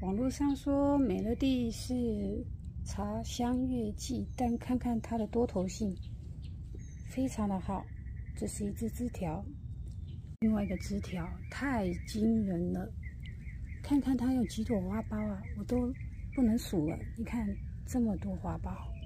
网络上说美乐蒂是茶香月季但看看它的多头性非常的好。这是一只枝条另外一个枝条太惊人了。看看它有几朵花苞啊我都不能数了。你看这么多花苞。